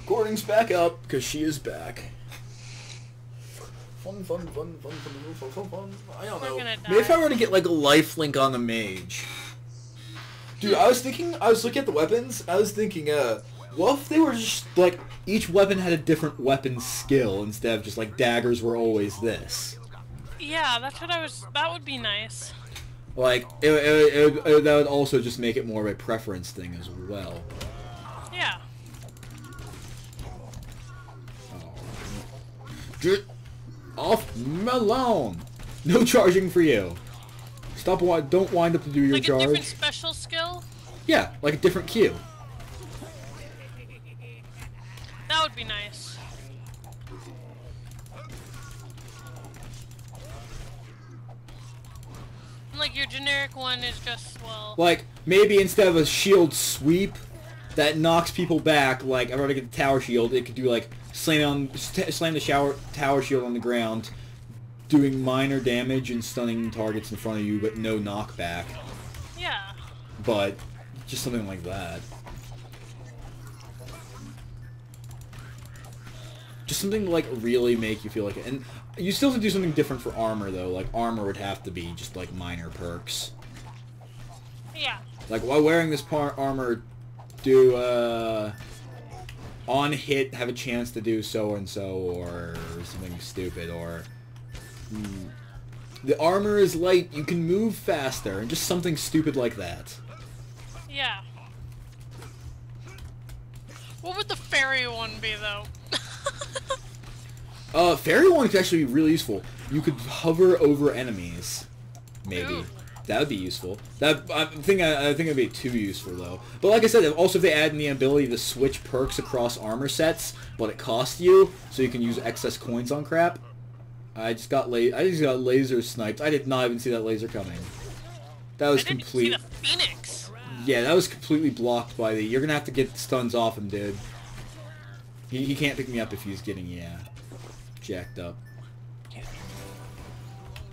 Recording's back up because she is back. Fun, fun, fun, fun, fun, fun, fun, fun. I don't We're know. gonna Maybe if die. I were to get like a life link on the mage. Dude, I was thinking. I was looking at the weapons. I was thinking, uh, what if they were just like each weapon had a different weapon skill instead of just like daggers were always this. Yeah, that's what I was. That would be nice. Like it, it, it, it- that would also just make it more of a preference thing as well. Get off Malone. No charging for you. Stop. Don't wind up to do your Like a charge. different special skill. Yeah, like a different queue. That would be nice. Like your generic one is just well. Like maybe instead of a shield sweep that knocks people back, like I've already get the tower shield, it could do like slam on slam the shower tower shield on the ground, doing minor damage and stunning targets in front of you, but no knockback. Yeah. But just something like that. Just something to like really make you feel like it. And you still have to do something different for armor though. Like armor would have to be just like minor perks. Yeah. Like while wearing this par- armor, do uh, on hit have a chance to do so and so or something stupid or hmm, the armor is light. You can move faster and just something stupid like that. Yeah. What would the fairy one be though? Uh, fairy one could actually be really useful. You could hover over enemies, maybe. Ooh. That would be useful. That I think I, I think it'd be too useful though. But like I said, also if they add in the ability to switch perks across armor sets, but it costs you, so you can use excess coins on crap. I just got la- I just got laser sniped. I did not even see that laser coming. That was complete. phoenix. Yeah, that was completely blocked by the. You're gonna have to get stuns off him, dude. He, he can't pick me up if he's getting yeah, jacked up.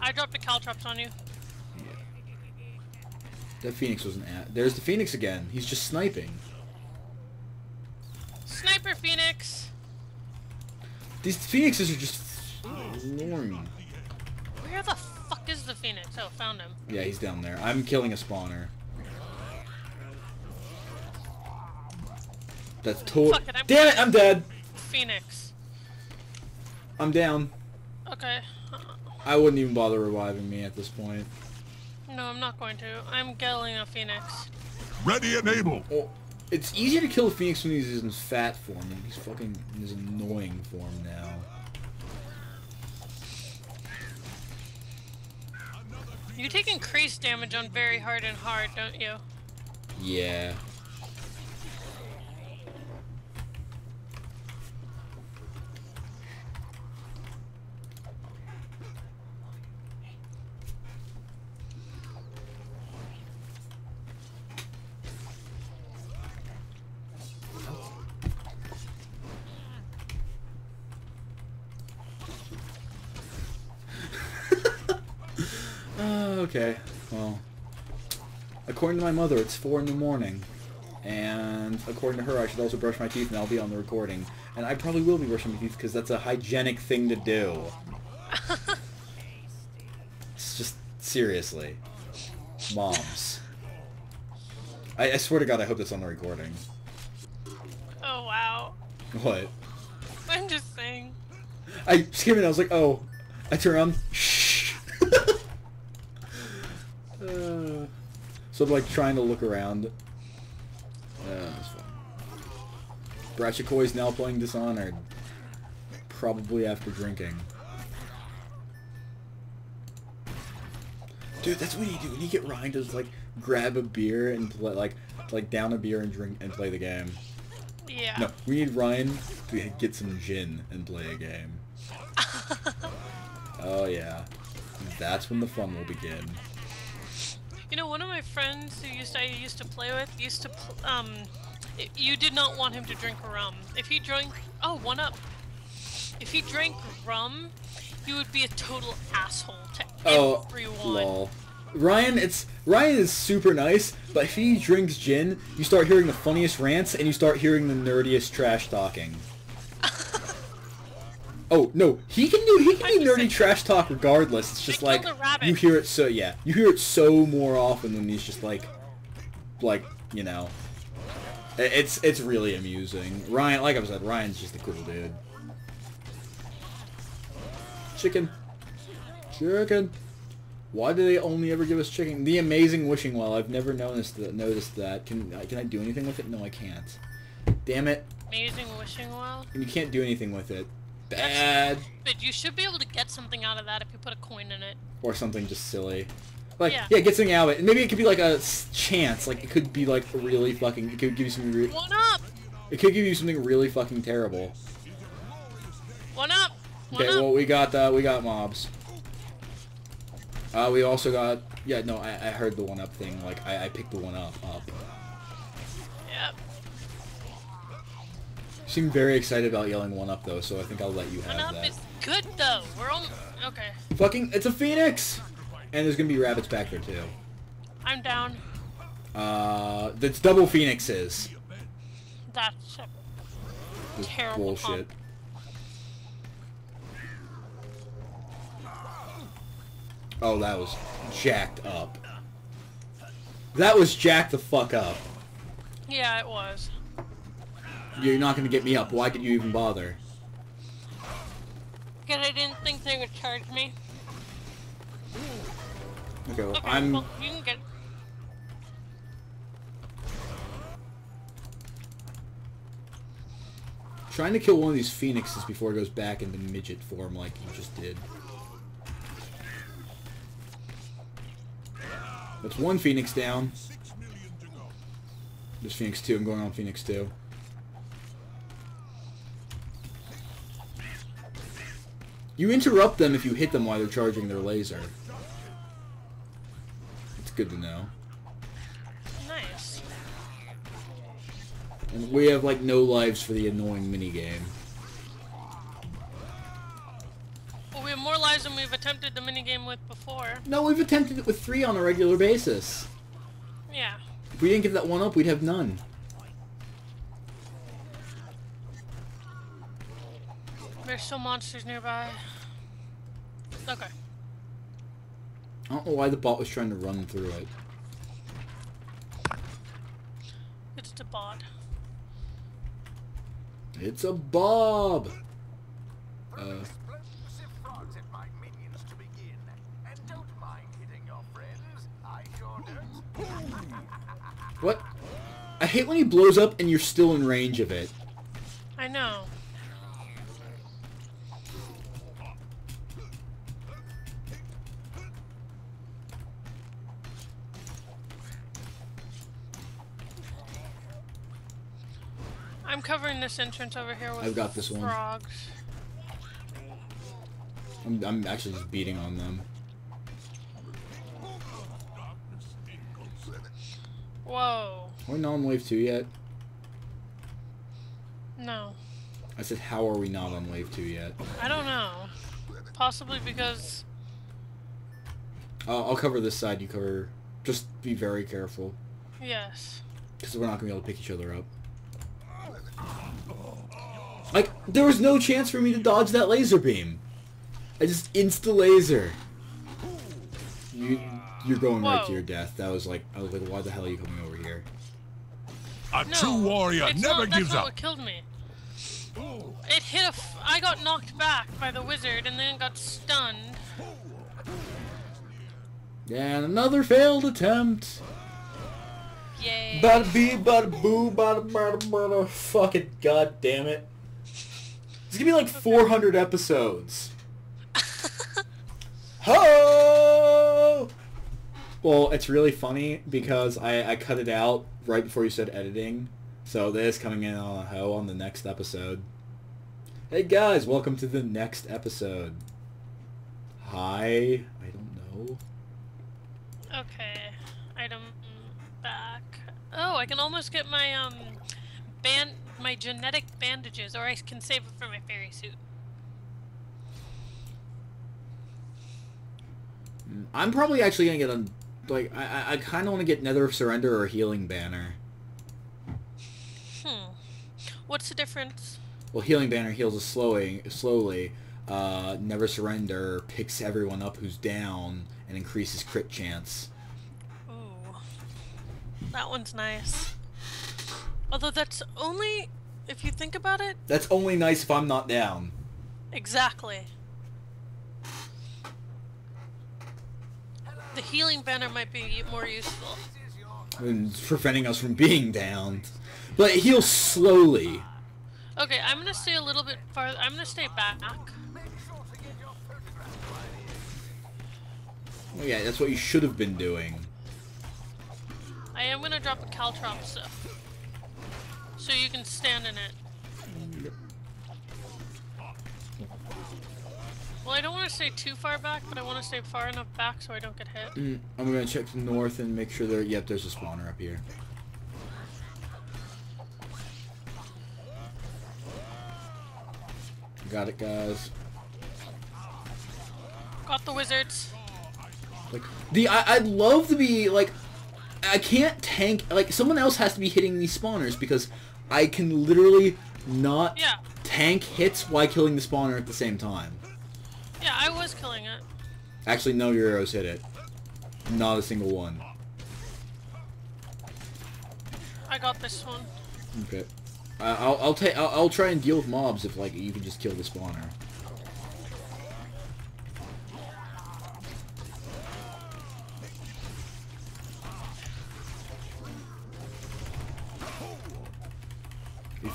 I dropped the caltrops on you. That Phoenix wasn't at. There's the Phoenix again. He's just sniping. Sniper phoenix. These Phoenixes are just annoying. Where the fuck is the phoenix? Oh, found him. Yeah, he's down there. I'm killing a spawner. That's total. Fuck it, I'm- Damn it! I'm dead. Phoenix. I'm down. Okay. I wouldn't even bother reviving me at this point. No, I'm not going to. I'm killing a phoenix. Ready and able. Well, it's easier to kill a Phoenix when he's in his fat form. and He's fucking in his annoying form now. You take increased damage on very hard and hard, don't you? Yeah. Oh, okay. Well, according to my mother, it's four in the morning, and according to her, I should also brush my teeth, and I'll be on the recording. And I probably will be brushing my teeth because that's a hygienic thing to do. It's just seriously, moms. I, I swear to God, I hope that's on the recording. Oh wow. What? I'm just saying. I skimmed it. I was like, oh. I turn around. Shh. uh, so I'm like trying to look around. Uh. Brachikoi's now playing Dishonored. Probably after drinking. Dude, that's what you do when you get Ryan to just, like grab a beer and play like like down a beer and drink and play the game. Yeah. No, we need Ryan to get some gin and play a game. Oh yeah. That's when the fun will begin. You know, one of my friends who used to, I used to play with used to pl- um. You did not want him to drink rum. If he drank, oh, one up. If he drank rum, he would be a total asshole to Oh, everyone. lol. Ryan, it's Ryan is super nice, but if he drinks gin, you start hearing the funniest rants and you start hearing the nerdiest trash talking. Oh no, he can do he can do nerdy trash talk regardless. It's just like you hear it so yeah, you hear it so more often when he's just like, like you know, it's it's really amusing. Ryan, like I said, Ryan's just a cool dude. Chicken. Chicken. Why do they only ever give us chicken? The amazing wishing well. I've never noticed that. Noticed that. Can uh, can I do anything with it? No, I can't. Damn it. Amazing wishing well. And you can't do anything with it. Bad. But you should be able to get something out of that if you put a coin in it. Or something just silly. Like, yeah, yeah get something out of it. Maybe it could be like a chance. Like, it could be like really fucking... It could give you something really... One up! It could give you something really fucking terrible. One up! One okay, up. well, we got, uh, we got mobs. Uh, we also got... Yeah, no, I, I heard the one-up thing. Like, I, I picked the one-up up. Yep. You seem very excited about yelling one-up, though, so I think I'll let you have one-up that. is good, though. We're. Okay. Fucking... It's a phoenix! And there's gonna be rabbits back there, too. I'm down. Uh, that's double phoenixes. That's terrible bullshit. Pump. Oh, that was jacked up. That was jacked the fuck up. Yeah, it was. You're not gonna get me up. Why did you even bother? Because I didn't think they would charge me. Okay, well, okay, I'm... Well, you can get... Trying to kill one of these phoenixes before it goes back into midget form like you just did. That's one Phoenix down. There's Phoenix 2. I'm going on Phoenix 2. You interrupt them if you hit them while they're charging their laser. It's good to know. Nice. And we have, like, no lives for the annoying minigame. Well, we have more lives than we've attempted the minigame with before. No, we've attempted it with three on a regular basis. Yeah. If we didn't give that one up, we'd have none. There's still monsters nearby. Okay. I don't know why the bot was trying to run through it. It's a bot. It's a Bob! Uh... What? I hate when he blows up and you're still in range of it. This entrance over here with I've got this one. frogs. I'm, I'm actually just beating on them. Whoa. We're not on wave two yet. No. I said, how are we not on wave two yet? I don't know. Possibly because... Uh, I'll cover this side, you cover... Just be very careful. Yes. Because we're not going to be able to pick each other up. Like, there was no chance for me to dodge that laser beam. I just insta-laser. You, you're going Whoa. right to your death. That was like, I was like, why the hell are you coming over here? A no, true warrior never not, gives that's up. what killed me. It hit a. F I got knocked back by the wizard and then got stunned. And another failed attempt. Yay. Bada bee, bada boo, bada bada bada. Fuck it, god damn it. It's gonna be like 400 episodes. Ho! Well, it's really funny because I, I cut it out right before you said editing. So this coming in on a hoe on the next episode. Hey guys, welcome to the next episode. Hi. I don't know. Okay. Item back. Oh, I can almost get my um band my genetic bandages or I can save it for my fairy suit. I'm probably actually gonna get a like I I- kind of want to get Nether of Surrender or Healing Banner. Hmm. What's the difference? Well, Healing Banner heals us slowly. Slowly. Uh, Never Surrender picks everyone up who's down and increases crit chance. That one's nice. Although that's only if you think about it. That's only nice if I'm not down. Exactly. The healing banner might be more useful. And preventing us from being down. But it heals slowly. Okay, I'm gonna stay a little bit farther. I'm gonna stay back. Oh, yeah, that's what you should have been doing. I am gonna drop a caltrop stuff. So you can stand in it. Well, I don't want to stay too far back, but I want to stay far enough back so I don't get hit. Mm, I'm gonna check the north and make sure there. Yep, there's a spawner up here. Got it, guys. Got the wizards. Like the I, I'd love to be like I can't tank like someone else has to be hitting these spawners because I can literally not Yeah. tank hits while killing the spawner at the same time. Yeah, I was killing it. Actually, no, your arrows hit it. Not a single one. I got this one. Okay. Uh, I'll I'll take I'll, I'll try and deal with mobs if like you can just kill the spawner.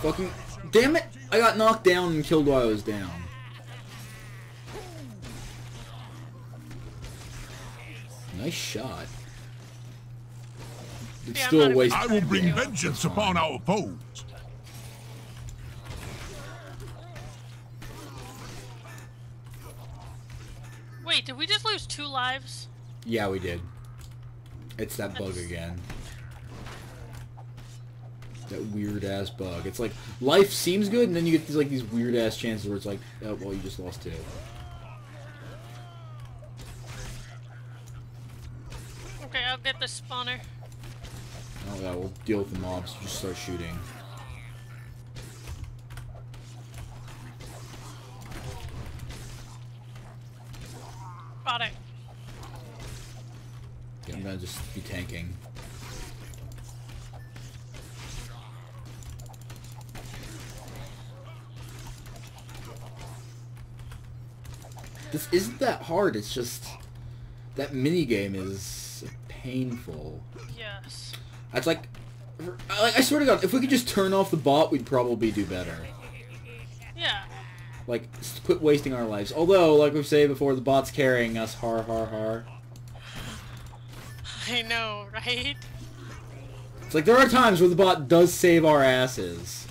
Fucking damn it! I got knocked down and killed while I was down. Nice shot. It's Yeah, still not a a waste. I will bring Yeah. vengeance upon our foes. Wait, did we just lose two lives? Yeah, we did. It's that bug again. That weird ass bug. It's like life seems good, and then you get these like these weird ass chances where it's like, oh well, you just lost two. Okay, I'll get the spawner. Oh yeah, we'll deal with the mobs. Just start shooting. Got it. Yeah, I'm gonna just be tanking. This isn't that hard. It's just that mini game is painful. Yes. It's like, like I swear to God, if we could just turn off the bot, we'd probably do better. Yeah. Like, quit wasting our lives. Although, like we've said before, the bot's carrying us. Har har har. I know, right? It's like there are times where the bot does save our asses.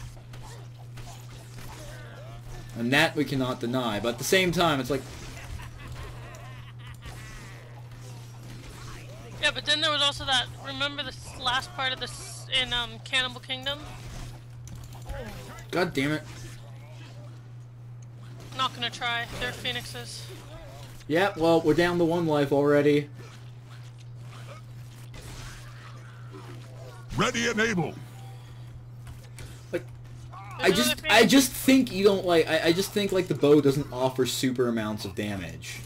And that we cannot deny. But at the same time, it's like, Yeah, but then there was also that. Remember the last part of this in um Cannibal Kingdom? God damn it. Not gonna try. They're phoenixes. Yeah, well, we're down to one life already. Ready and able. Like, I just, I just think you don't like. I, I just think like the bow doesn't offer super amounts of damage.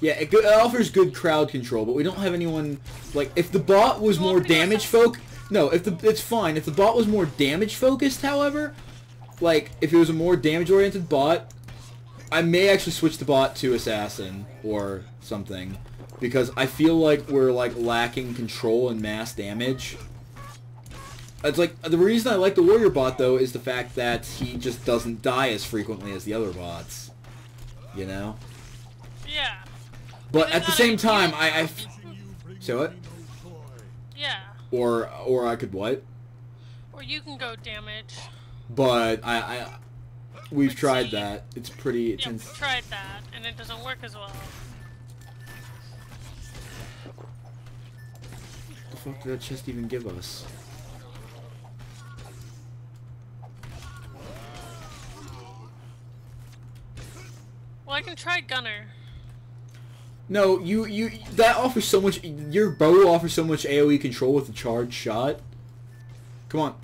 Yeah, it, it offers good crowd control, but we don't have anyone like. If the bot was more damage folk, no. If the it's fine. If the bot was more damage focused, however, like if it was a more damage oriented bot, I may actually switch the bot to assassin or something because I feel like we're like lacking control and mass damage. It's like the reason I like the warrior bot though is the fact that he just doesn't die as frequently as the other bots. You know. But at the same time, I, I f- so it Yeah. or or I could what? Or you can go damage. But I, I we've tried see. that. It's pretty. It's Yeah, we ins- tried that, and it doesn't work as well. the fuck did that chest even give us? Well, I can try Gunner. No, you you that offers so much. Your bow offers so much AOE control with a charged shot. Come on.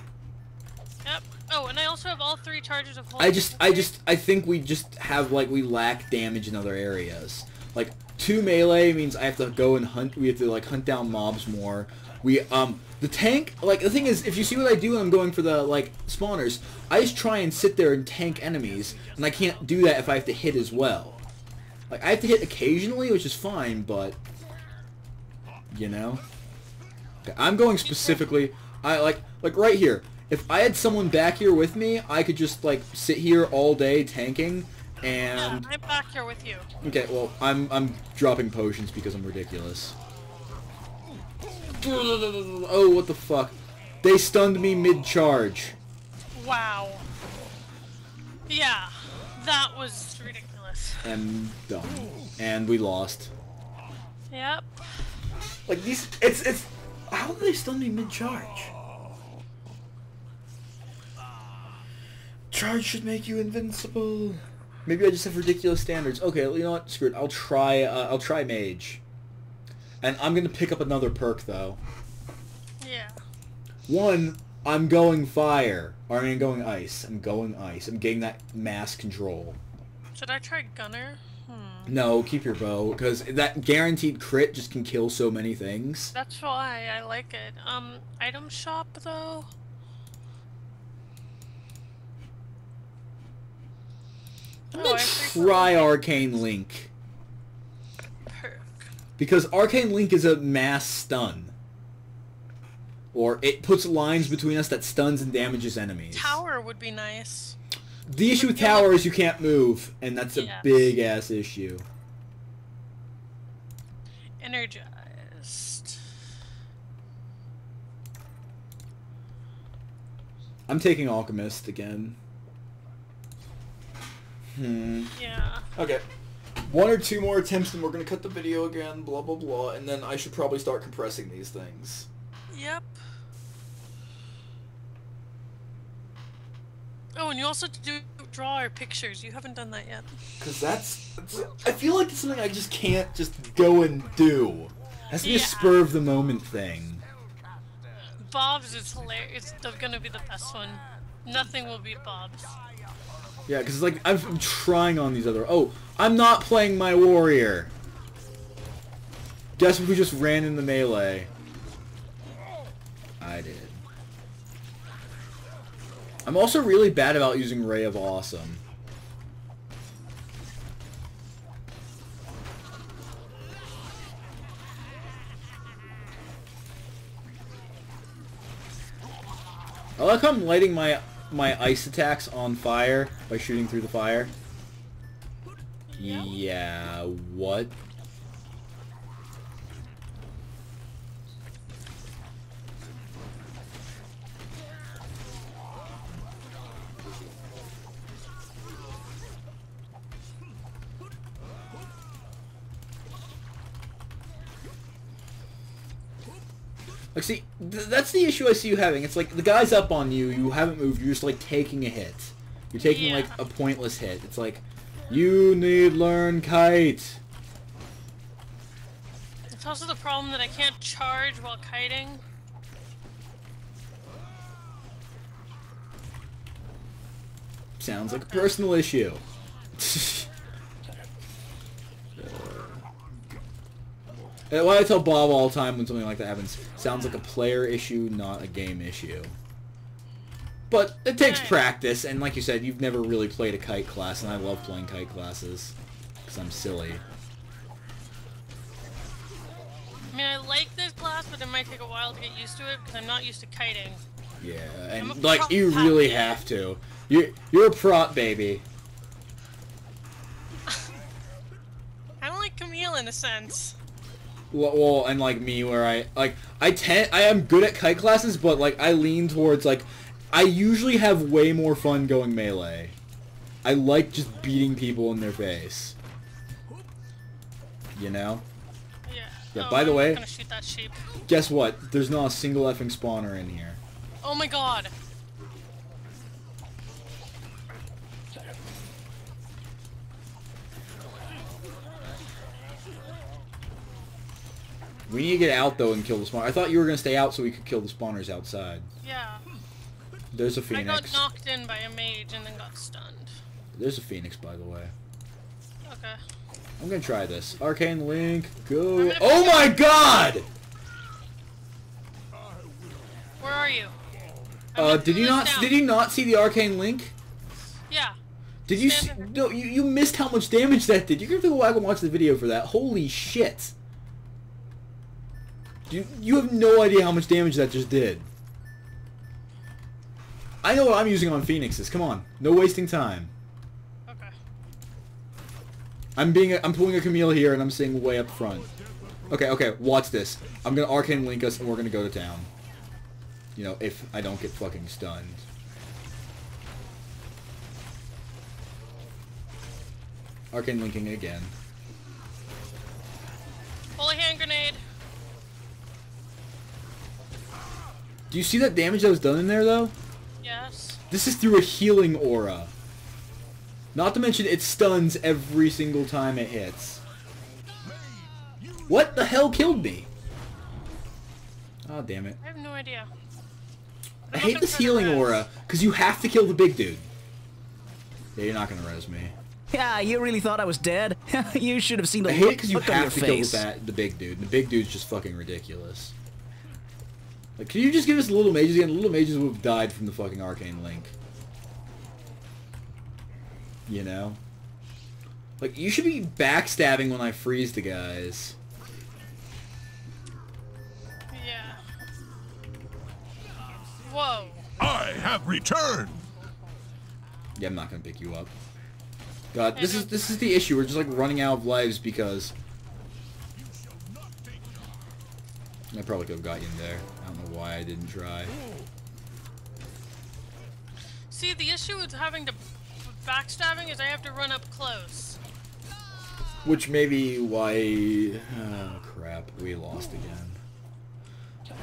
Yep. Oh, and I also have all three charges of I just I just I think we just have like we lack damage in other areas. Like two melee means I have to go and hunt. We have to like hunt down mobs more. We um the tank like the thing is if you see what I do when I'm going for the like spawners, I just try and sit there and tank enemies, and I can't do that if I have to hit as well. Like I have to hit occasionally, which is fine, but you know. Okay, I'm going specifically. I like like right here. If I had someone back here with me, I could just like sit here all day tanking Yeah, and I'm back here with you. Okay, well, I'm I'm dropping potions because I'm ridiculous. Oh, what the fuck? They stunned me mid-charge. Wow. Yeah, that was ridiculous. And done. And we lost. Yep. Like these, it's it's. How do they stun me mid-charge? Charge should make you invincible. Maybe I just have ridiculous standards. Okay, you know what? Screw it. I'll try. Uh, I'll try mage. And I'm gonna pick up another perk though. Yeah. One, I'm going fire. Or I mean, going ice. I'm going ice. I'm getting that mass control. Should I try gunner? Hmm. No, keep your bow, because that guaranteed crit just can kill so many things. That's why I like it. Um, item shop though. I'm Oh, gonna think try Arcane Link. perk. Because Arcane Link is a mass stun. Or it puts lines between us that stuns and damages enemies. Tower would be nice. The issue with tower is you can't move, and that's a big ass issue. Energized. I'm taking Alchemist again. Hmm. Yeah. Okay. One or two more attempts, and we're gonna cut the video again. Blah blah blah, and then I should probably start compressing these things. Yep. Oh, and you also have to do draw our pictures. You haven't done that yet. Cause that's, that's I feel like it's something I just can't just go and do. It has to be a spur of the moment thing. Bob's is hilarious. It's gonna be the best one. Nothing will beat Bob's. Yeah, because like I'm I'm trying on these other. Oh, I'm not playing my warrior. Guess who just ran in the melee? I did. I'm also really bad about using Ray of Awesome. I like how I'm lighting my my ice attacks on fire by shooting through the fire. Yeah, what? Like, see, th- that's the issue I see you having. It's like the guy's up on you, you haven't moved, you're just like taking a hit. You're taking like a pointless hit. It's like, you need learn kite. It's also the problem that I can't charge while kiting. Sounds like a personal issue. Uh, what I tell Bob all the time when something like that happens, sounds like a player issue, not a game issue. But it takes practice, and like you said, you've never really played a kite class, and I love playing kite classes. Because I'm silly. I mean, I like this class, but it might take a while to get used to it because I'm not used to kiting. Yeah, and like you really have to. You're, you're a prop baby. Kind of like Camille in a sense. Well, and like me, where I like I tend I am good at kite classes, but like I lean towards like I usually have way more fun going melee. I like just beating people in their face. You know? Yeah. Yeah, Oh, by the oh, I'm way- gonna shoot that sheep. Guess what? There's not a single effing spawner in here. Oh my god. We need to get out though and kill the spawn. I thought you were gonna stay out so we could kill the spawners outside. Yeah. There's a phoenix. I got knocked in by a mage and then got stunned. There's a phoenix, by the way. Okay. I'm gonna try this. Arcane Link, go. Oh my god! Where are you? I'm Uh, did you not? down. Did you not see the Arcane Link? Yeah. Did you see? No, you, you missed how much damage that did. You're gonna have to go back and watch the video for that. Holy shit! You you have no idea how much damage that just did. I know what I'm using on Phoenixes. Come on, no wasting time. Okay. I'm being a, I'm pulling a Camille here and I'm staying way up front. Okay, okay, watch this. I'm gonna Arcane Link us and we're gonna go to town. You know, if I don't get fucking stunned. Arcane Linking again. Holy hand grenade. Do you see that damage that was done in there though? Yes. This is through a healing aura. Not to mention it stuns every single time it hits. What the hell killed me? Oh damn it. I have no idea. I I'm hate this healing aura, because you have to kill the big dude. Yeah, you're not gonna res me. Yeah, you really thought I was dead? you should have seen the I hate it because you look on your have to kill the, the big dude. The big dude's just fucking ridiculous. Like, can you just give us a little mages again? Little mages would have died from the fucking arcane link. You know? Like, you should be backstabbing when I freeze the guys. Yeah. Whoa. I have returned. Yeah, I'm not gonna pick you up. God, this is this is the issue. We're just like running out of lives because I probably could have got you in there. I don't know why I didn't try. See, the issue with having to backstabbing is I have to run up close. Which may be why... Oh, crap. We lost again.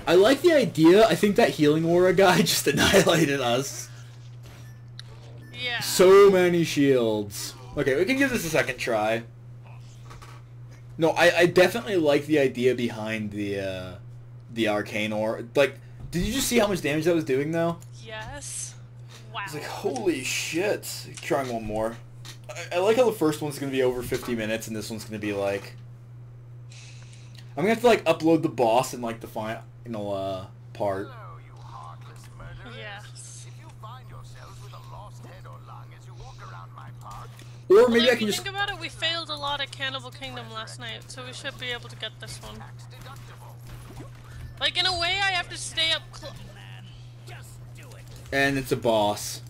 I like the idea. I think that healing aura guy just annihilated us. Yeah. So many shields. Okay, we can give this a second try. No, I, I definitely like the idea behind the uh, the arcane or Like, did you just see how much damage that was doing though? Yes. Wow. I was like, holy shit. Trying one more. I, I like how the first one's gonna be over 50 minutes and this one's gonna be like... I'm gonna have to like upload the boss and like the final uh, part. You heartless murderers. Yes. If you find yourselves with a lost head or lung as you walk around my park, Or Well, maybe I can you just... think about it, we failed a lot at Cannibal Kingdom last night, so we should be able to get this one. Like, in a way, I have to stay up close. And it's a boss.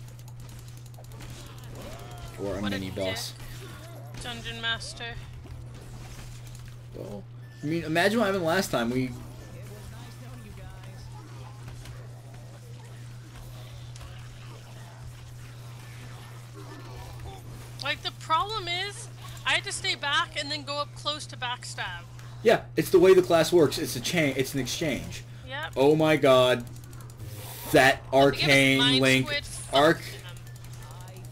Or a What a mini boss. Dungeon Master. Well, I mean, imagine what happened last time. We Like, the problem is, I had to stay back and then go up close to backstab. Yeah, it's the way the class works. It's a chain. It's an exchange. Yep. Oh my god. That arcane link arc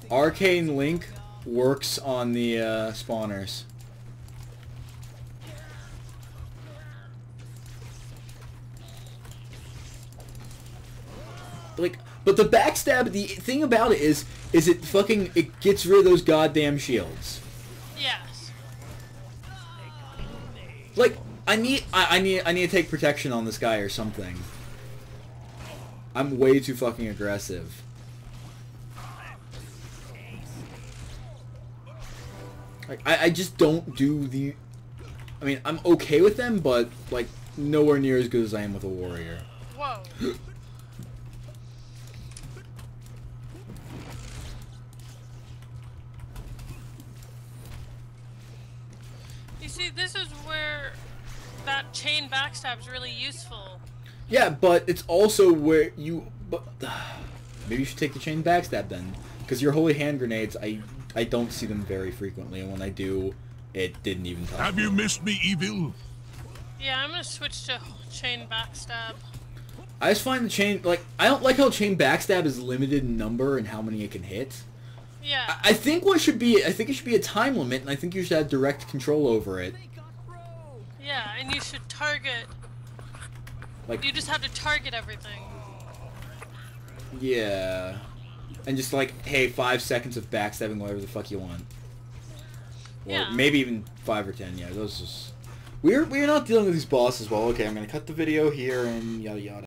arcane link works on the uh, spawners. Like, but the backstab, the thing about it is, is it fucking, it gets rid of those goddamn shields. I need, I, I need, I need to take protection on this guy or something. I'm way too fucking aggressive. Like, I, I just don't do the... I mean, I'm okay with them, but, like, nowhere near as good as I am with a warrior. Whoa. chain backstab is really useful. Yeah, but it's also where you... But, maybe you should take the chain backstab then. Because your holy hand grenades, I, I don't see them very frequently, and when I do, it didn't even touch Have me. you missed me, evil? Yeah, I'm gonna switch to chain backstab. I just find the chain like I don't like how chain backstab is limited in number and how many it can hit. Yeah. I, I think what should be I think it should be a time limit and I think you should have direct control over it. Yeah, and you should target. Like, You just have to target everything. yeah. And just like, hey, five seconds of backstabbing whatever the fuck you want. Or Yeah. maybe even five or ten, yeah, those just... We're, we're not dealing with these bosses well. Okay, I'm gonna cut the video here and yada yada.